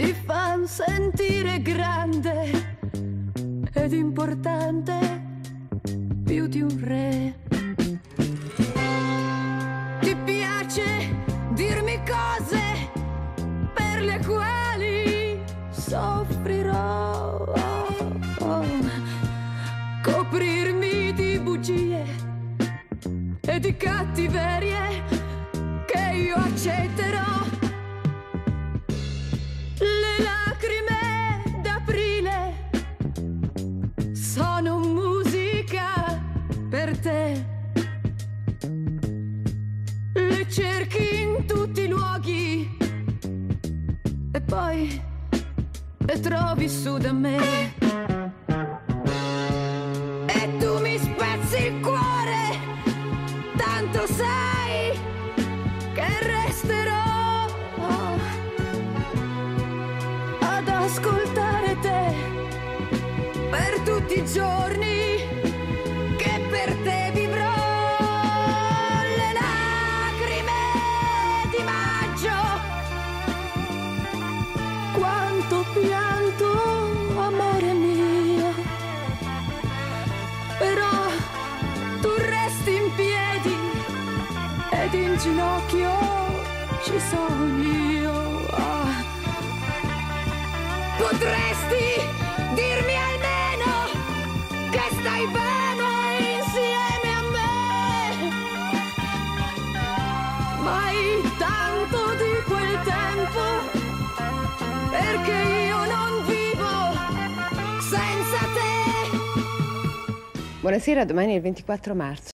ti fanno sentire grande ed importante più di un re. Ti piace dirmi cose per le quali soffrirò. Coprirmi di bugie e di cattiverie che io accetterò. Cerchi in tutti i luoghi. E poi le trovi su da me. E tu mi spezzi il cuore, tanto sai che resterò. Ad ascoltare te per tutti i giorni pianto, amore mio. Però tu resti in piedi ed in ginocchio ci sono io. Ah. Potresti Buonasera, domani è il 24 marzo.